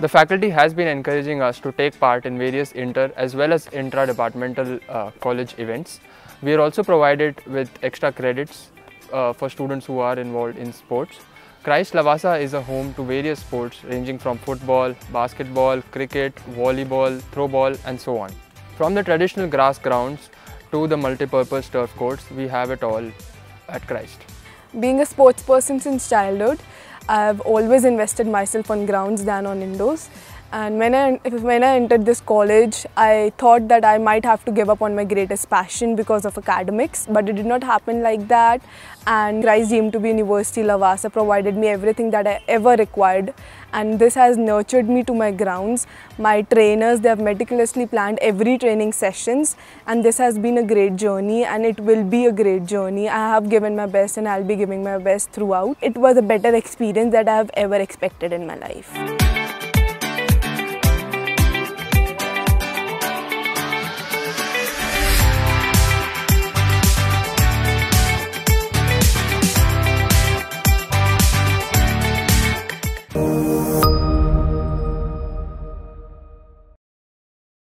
The faculty has been encouraging us to take part in various inter as well as intra-departmental uh, college events. We are also provided with extra credits uh, for students who are involved in sports. Christ Lavasa is a home to various sports ranging from football, basketball, cricket, volleyball, throwball and so on. From the traditional grass grounds to the multi-purpose turf courts, we have it all at Christ. Being a sports person since childhood, I've always invested myself on grounds than on indoors. And when I, when I entered this college, I thought that I might have to give up on my greatest passion because of academics, but it did not happen like that. And Christ be University Lavasa provided me everything that I ever required. And this has nurtured me to my grounds. My trainers, they have meticulously planned every training sessions. And this has been a great journey and it will be a great journey. I have given my best and I'll be giving my best throughout. It was a better experience that I have ever expected in my life.